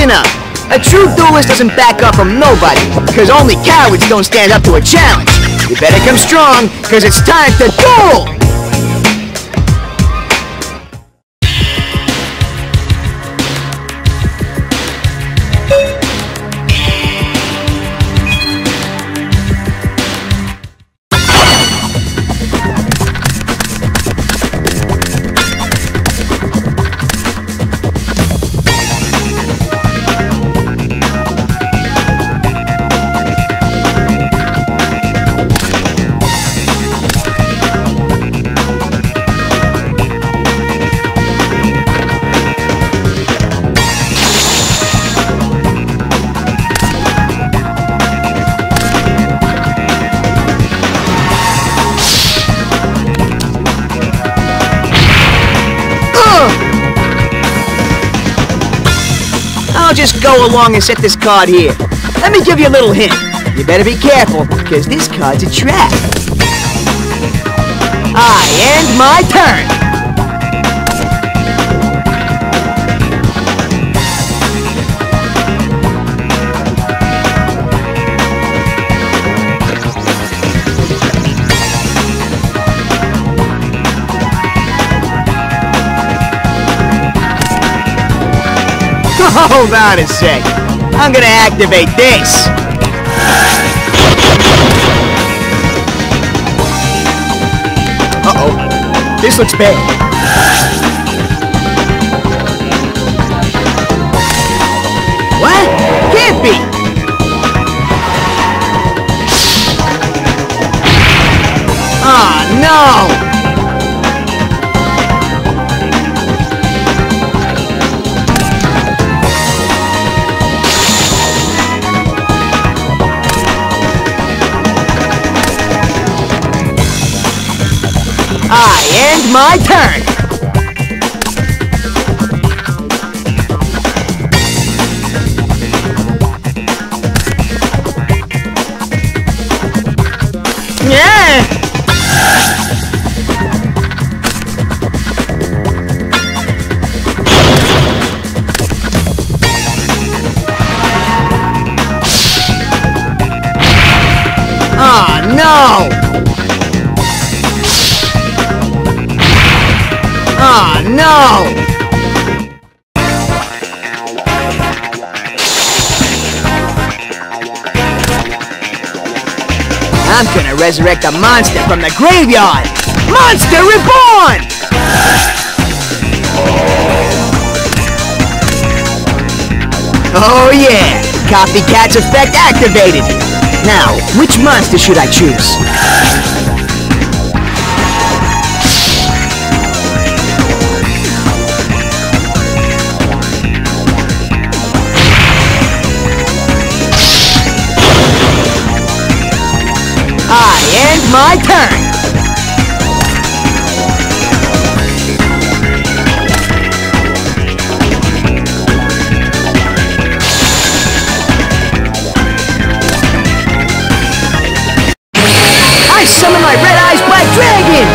Listen up. A true duelist doesn't back up from nobody, because only cowards don't stand up to a challenge. You better come strong, because it's time to duel! Go along and set this card here. Let me give you a little hint. You better be careful, because this card's a trap. Ah, I end my turn. Hold on a sec. I'm gonna activate this. Uh-oh. This looks bad. What? Can't be! Ah, no! I end my turn. I'm gonna resurrect a monster from the graveyard! Monster Reborn! Oh yeah! Copycat's effect activated! Now, which monster should I choose? My turn. I summon my Red Eyes Black Dragon!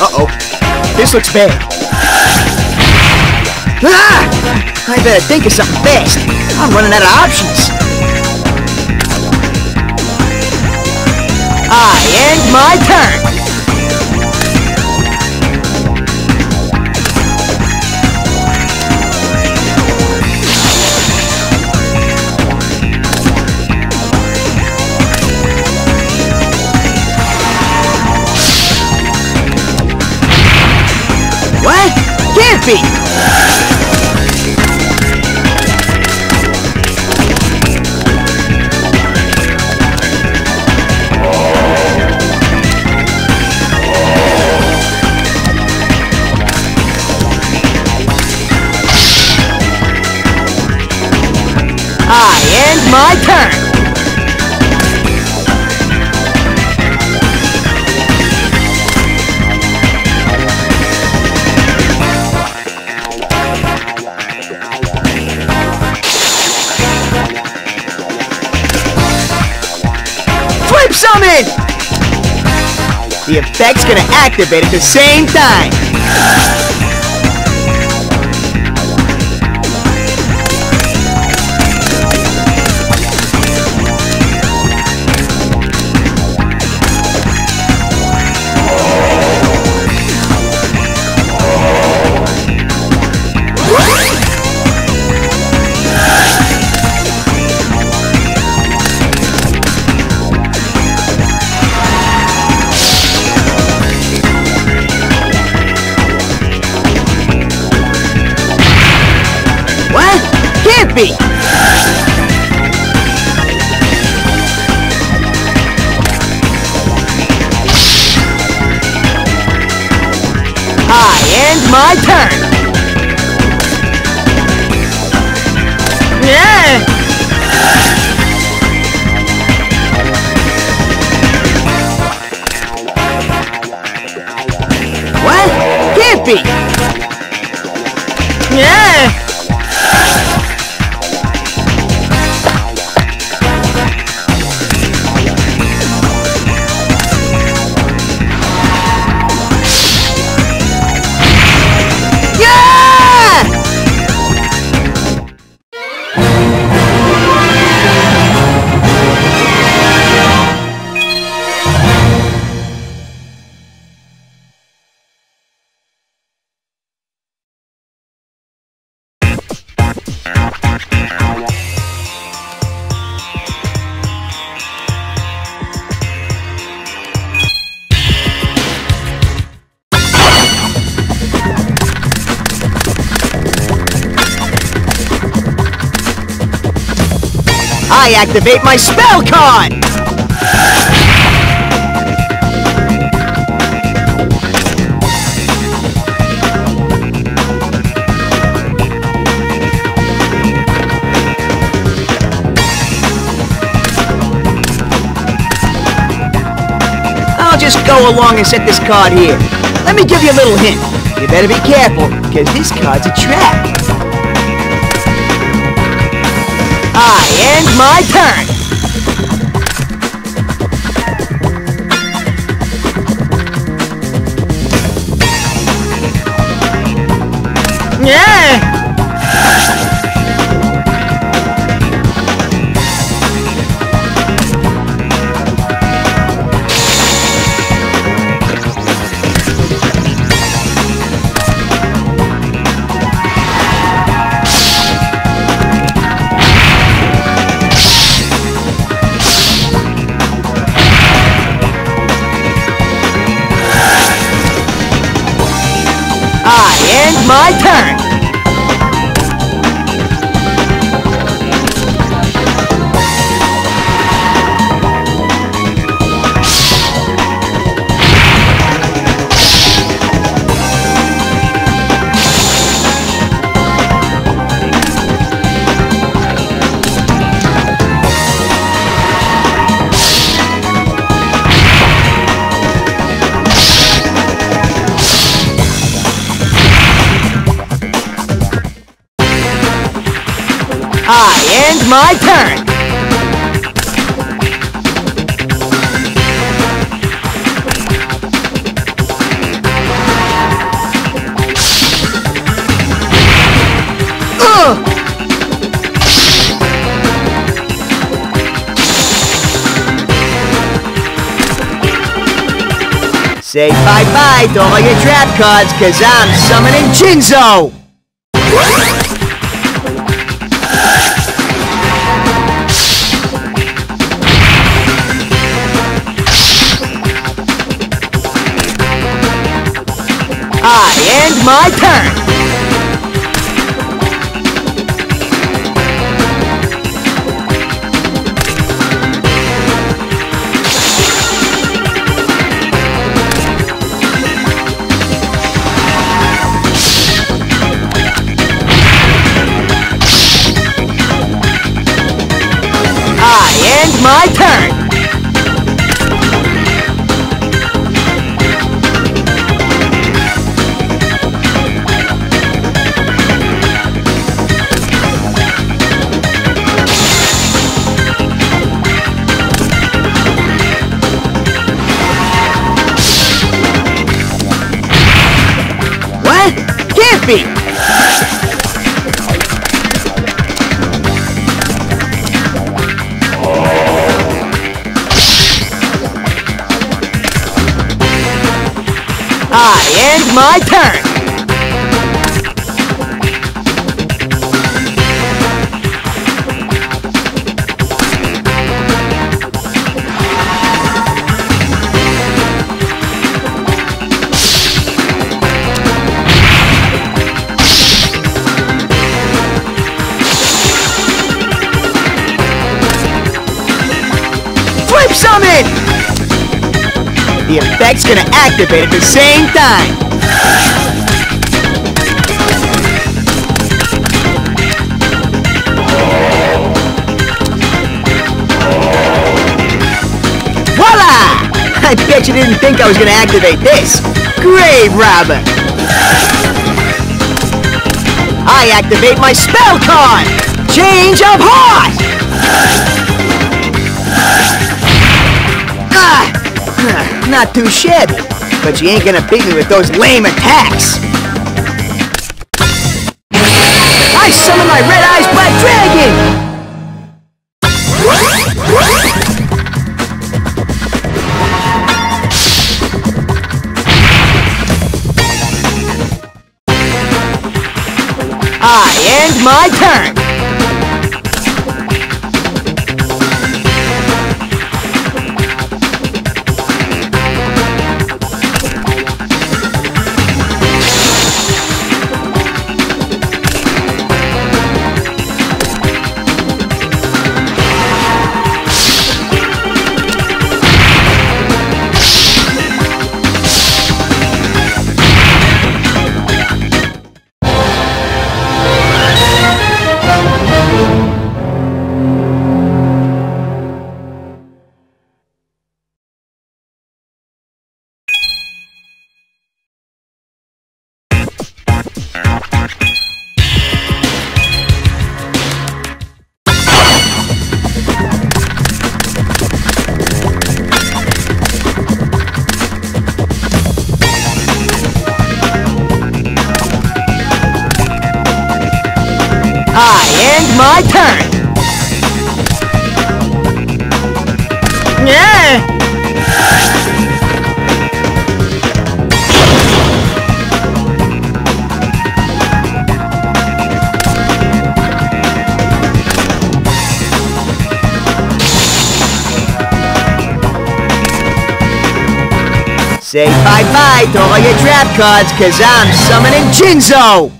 Uh-oh. This looks bad. Ah! I better think of something fast. I'm running out of options. I end my turn. What? Can't be! Summit! The effect's gonna activate at the same time. Be! I end my turn! Yeah! What? Can't be! Yeah! I activate my spell card! Just go along and set this card here. Let me give you a little hint. You better be careful, because this card's a trap. Ah, I end my turn. Yeah! I end my turn. My turn. Say bye-bye to all your trap cards, cause I'm summoning Jinzo! I end my turn. Be. I end my turn. The effect's gonna activate at the same time. Voila! I bet you didn't think I was gonna activate this. Grave Robber! I activate my spell card! Change of heart! Ah! Not too shabby, but you ain't gonna beat me with those lame attacks! I summon my Red Eyes Black Dragon! I end my turn! Say bye-bye to all your trap cards, cause I'm summoning Jinzo!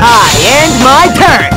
I end my turn!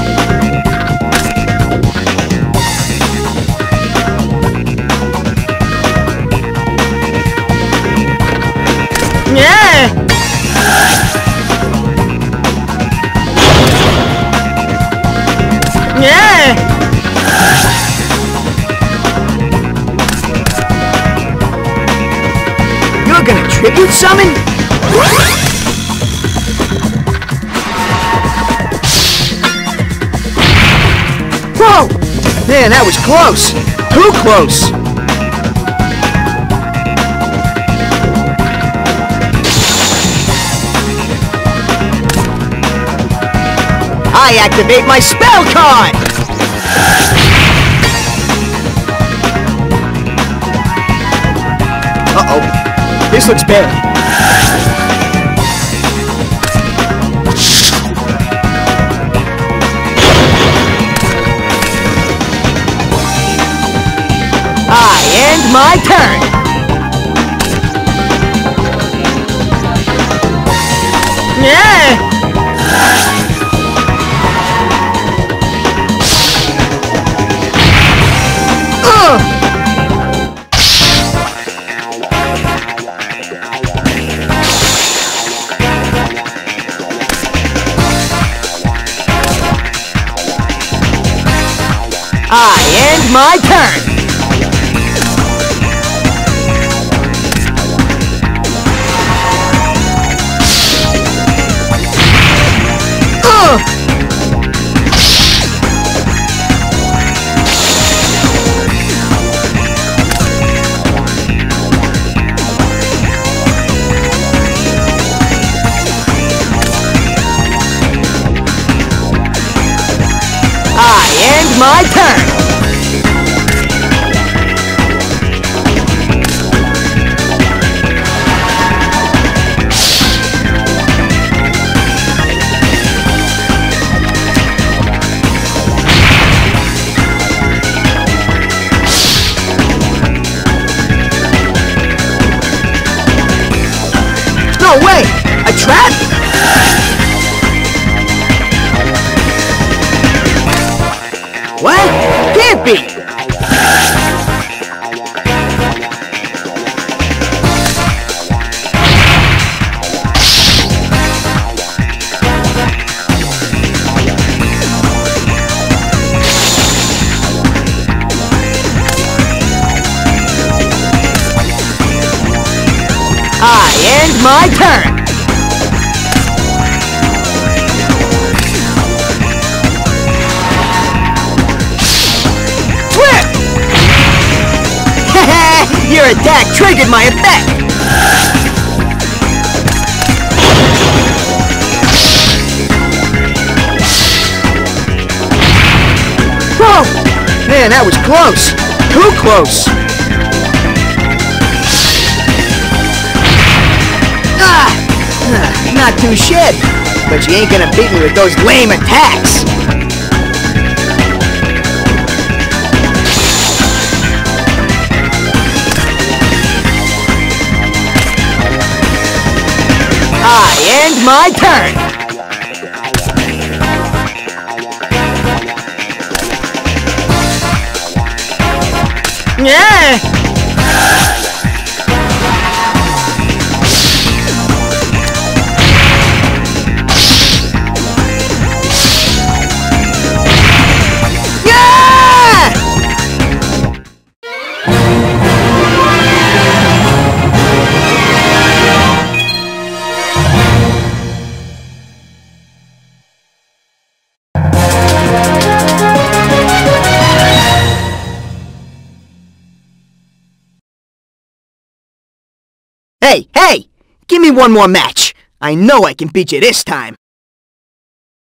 Close! Too close! I activate my spell card! Uh-oh. This looks bad. I end my turn! My turn! Your attack triggered my effect! Whoa! Man, that was close! Too close! Ah! Not too shit, but you ain't gonna beat me with those lame attacks! I end my turn! Yeah! Hey, hey! Give me one more match! I know I can beat you this time!